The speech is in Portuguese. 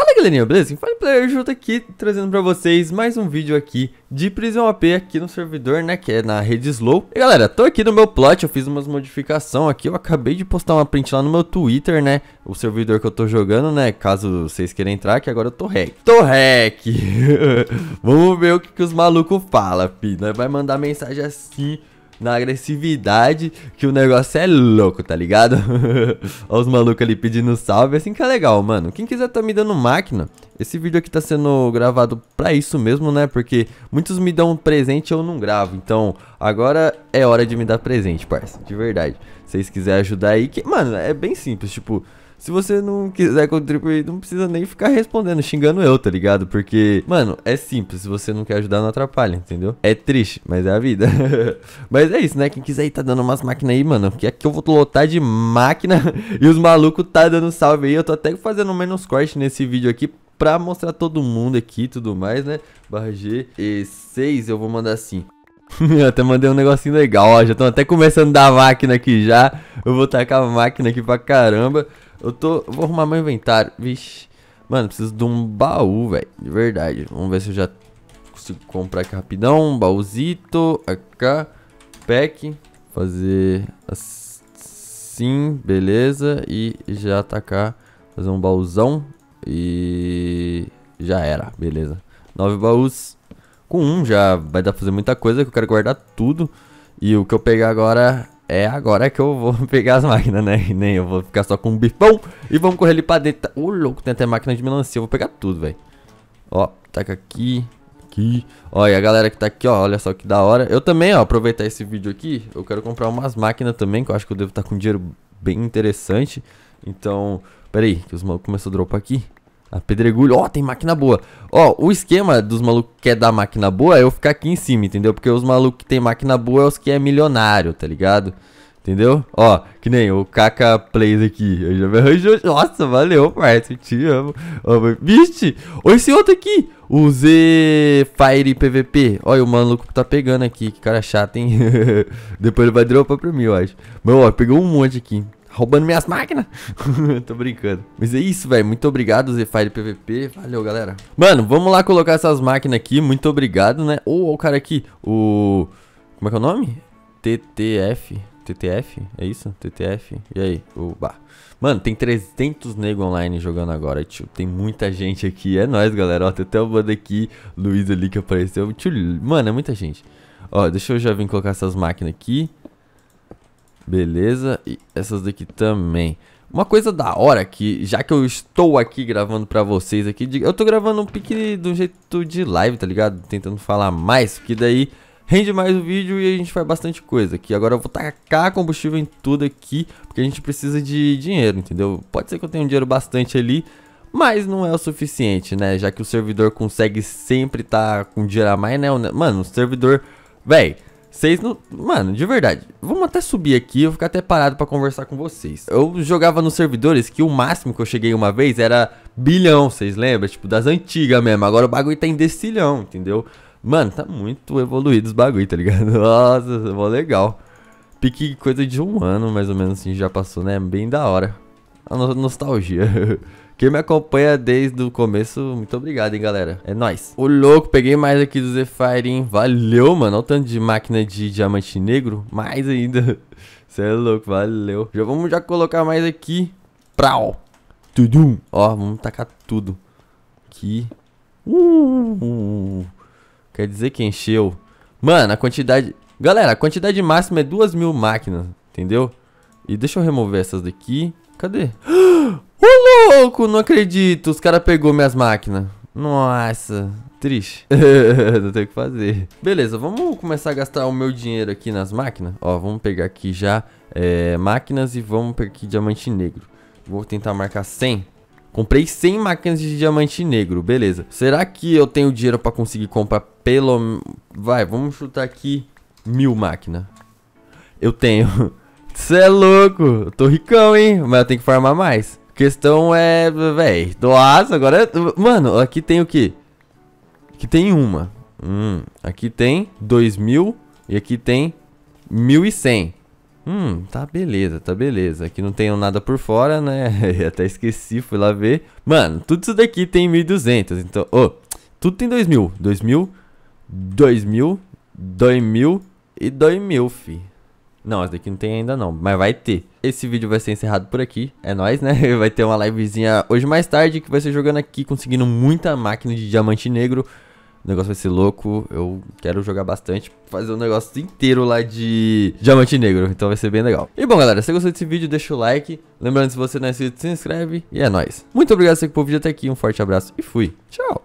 Fala galerinha, beleza? Fala Player junto aqui, trazendo pra vocês mais um vídeo aqui de Prisão AP aqui no servidor, né, que é na rede Slow. E galera, tô aqui no meu plot, eu fiz umas modificações aqui, eu acabei de postar uma print lá no meu Twitter, né, o servidor que eu tô jogando, né, caso vocês queiram entrar, que agora eu tô hack. Tô hack! Vamos ver o que, que os malucos falam, fi, nós vai mandar mensagem assim na agressividade, que o negócio é louco, tá ligado? Olha os malucos ali pedindo salve, assim que é legal, mano. Quem quiser tá me dando máquina, esse vídeo aqui tá sendo gravado pra isso mesmo, né? Porque muitos me dão presente e eu não gravo. Então, agora é hora de me dar presente, parça. De verdade. Se vocês quiserem ajudar aí, que, mano, é bem simples. Tipo, se você não quiser contribuir, não precisa nem ficar respondendo, xingando eu, tá ligado? Porque, mano, é simples. Se você não quer ajudar, não atrapalha, entendeu? É triste, mas é a vida. mas é isso, né? Quem quiser aí tá dando umas máquinas aí, mano. Que aqui eu vou lotar de máquina e os malucos tá dando salve aí. Eu tô até fazendo menos corte nesse vídeo aqui pra mostrar todo mundo aqui e tudo mais, né? Barra G e 6, eu vou mandar assim. eu até mandei um negocinho legal, ó. Já estão até começando a dar máquina aqui já. Eu vou tacar a máquina aqui pra caramba. Eu tô. Vou arrumar meu inventário. Vixe. Mano, preciso de um baú, velho. De verdade. Vamos ver se eu já consigo comprar aqui rapidão. Um baúzito. Aqui. Pack. Fazer assim. Beleza. E já atacar. Fazer um baúzão. E. Já era. Beleza. Nove baús. Com um já vai dar pra fazer muita coisa. Que eu quero guardar tudo. E o que eu pegar agora é agora que eu vou pegar as máquinas, né? Nem eu vou ficar só com um bifão e vamos correr ali pra dentro. Ô, louco, tem até máquina de melancia. Eu vou pegar tudo, velho. Ó, taca aqui, aqui. Ó, e a galera que tá aqui, ó, olha só que da hora. Eu também, ó, aproveitar esse vídeo aqui, eu quero comprar umas máquinas também, que eu acho que eu devo estar tá com dinheiro bem interessante. Então, pera aí, que os malucos começam a dropar aqui. A pedregulho, ó, oh, tem máquina boa. Ó, oh, o esquema dos malucos que quer dar máquina boa é eu ficar aqui em cima, entendeu? Porque os malucos que tem máquina boa é os que é milionário, tá ligado? Entendeu? Ó, que nem o Kaka Plays aqui. Eu já me arranjou. Nossa, valeu, parceiro. Te amo. Ó, vixe! Olha esse outro aqui. O Z Fire PVP. Olha o maluco que tá pegando aqui. Que cara chato, hein? Depois ele vai dropar pra mim, eu acho. Mas, ó, pegou um monte aqui roubando minhas máquinas. Tô brincando. Mas é isso, velho. Muito obrigado, Zefire PVP. Valeu, galera. Mano, vamos lá colocar essas máquinas aqui. Muito obrigado, né? Ô, oh, o cara aqui. O... Como é que é o nome? TTF. TTF? É isso? TTF? E aí? O... Bah. Mano, tem 300 nego online jogando agora, tio. Tem muita gente aqui. É nóis, galera. Ó, tem até o bando aqui. Luiz ali que apareceu. Tio, mano, é muita gente. Ó, deixa eu já vir colocar essas máquinas aqui. Beleza, e essas daqui também. Uma coisa da hora que, já que eu estou aqui gravando pra vocês aqui, eu tô gravando um pique do jeito de live, tá ligado? Tentando falar mais, que daí rende mais o vídeo e a gente faz bastante coisa aqui. Agora eu vou tacar combustível em tudo aqui, porque a gente precisa de dinheiro, entendeu? Pode ser que eu tenha um dinheiro bastante ali, mas não é o suficiente, né? Já que o servidor consegue sempre estar tá com dinheiro a mais, né? Mano, o servidor, velho vocês não. Mano, de verdade. Vamos até subir aqui, eu vou ficar até parado pra conversar com vocês. Eu jogava nos servidores que o máximo que eu cheguei uma vez era bilhão, vocês lembram? Tipo, das antigas mesmo. Agora o bagulho tá em decilhão, entendeu? Mano, tá muito evoluído os bagulho, tá ligado? Nossa, mó legal. Pique coisa de um ano, mais ou menos assim, já passou, né? Bem da hora. A nostalgia. Quem me acompanha desde o começo, muito obrigado, hein, galera. É nóis. O louco, peguei mais aqui do Zephyr, hein. Valeu, mano. Olha o tanto de máquina de diamante negro. Mais ainda. Você é louco, valeu. Já vamos já colocar mais aqui. Prau. Tudum. Ó, vamos tacar tudo. Aqui. Uh, quer dizer que encheu. Mano, a quantidade... Galera, a quantidade máxima é duas mil máquinas, entendeu? E deixa eu remover essas daqui. Cadê? Ô louco, não acredito. Os caras pegou minhas máquinas. Nossa, triste. não tem o que fazer. Beleza, vamos começar a gastar o meu dinheiro aqui nas máquinas. Ó, vamos pegar aqui já é, máquinas e vamos pegar aqui diamante negro. Vou tentar marcar 100. Comprei 100 máquinas de diamante negro, beleza. Será que eu tenho dinheiro pra conseguir comprar pelo... Vai, vamos chutar aqui mil máquinas. Eu tenho. Você é louco. Eu tô ricão, hein? Mas eu tenho que farmar mais. Questão é, velho, nossa, agora, é, mano, aqui tem o que? Aqui tem uma, hum, aqui tem 2.000 e aqui tem 1.100. Hum, tá beleza, tá beleza. Aqui não tem nada por fora, né? Até esqueci, fui lá ver. Mano, tudo isso daqui tem 1200. Então, oh, tudo tem 2000. 2000, 2000, 2000 e 2000, fi. Não, essa daqui não tem ainda não, mas vai ter. Esse vídeo vai ser encerrado por aqui, é nóis, né? Vai ter uma livezinha hoje mais tarde que vai ser jogando aqui, conseguindo muita máquina de diamante negro. O negócio vai ser louco, eu quero jogar bastante, fazer um negócio inteiro lá de diamante negro, então vai ser bem legal. E bom galera, se você gostou desse vídeo, deixa o like, lembrando se você não é inscrito, se inscreve e é nóis. Muito obrigado por que vídeo até aqui, um forte abraço e fui, tchau!